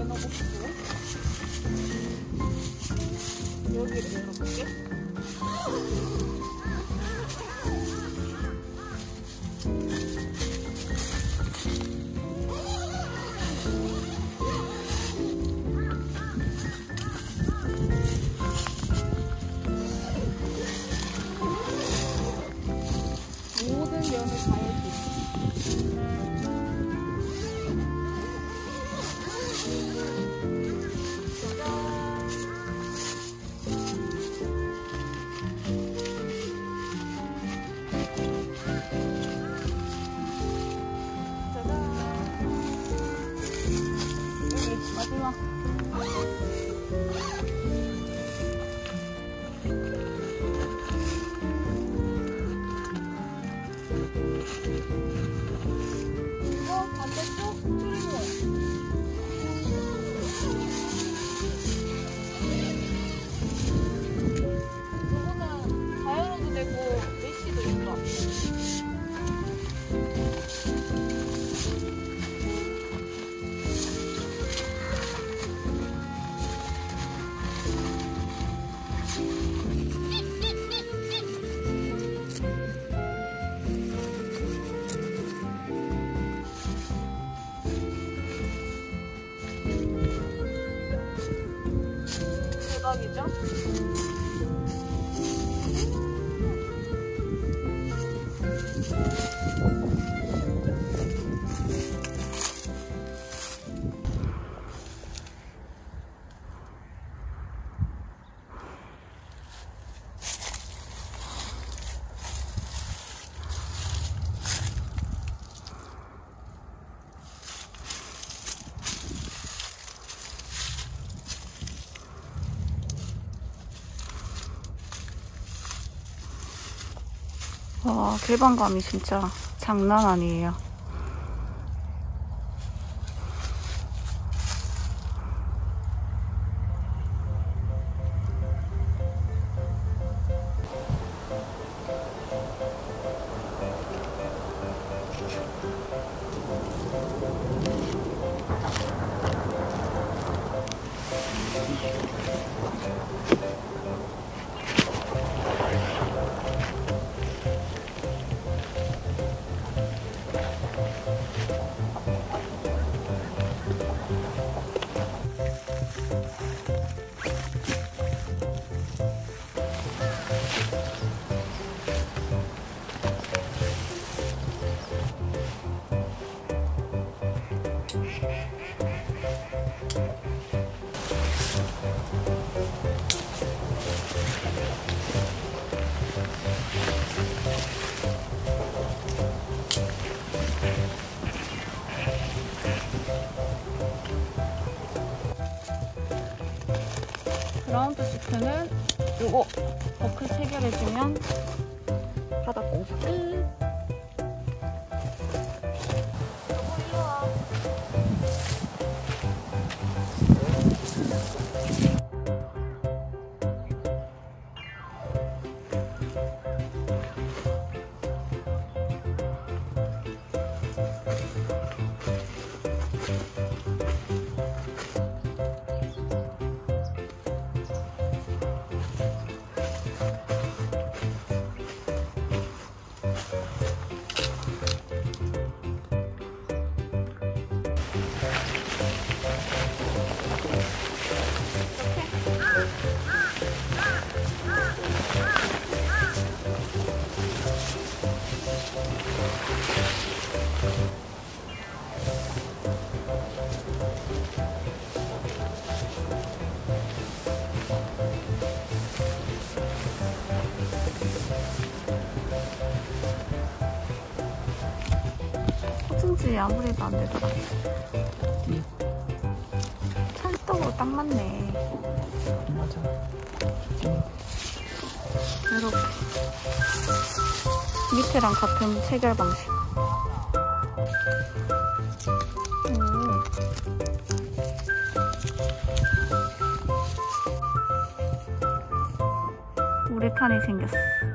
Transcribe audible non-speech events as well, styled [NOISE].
내놓고 여기를 내놓을게 Woo! [LAUGHS] 대박이죠? 와, 개방감이 진짜 장난 아니에요. 시트는 요거 버클 체결해주면 받았고 끝. 허 승지 아무래도 안 되더라. 찰떡으로 딱 맞네. 맞아. 이렇게. 밑에랑 같은 체결 방식. 오. 우레탄이 생겼어.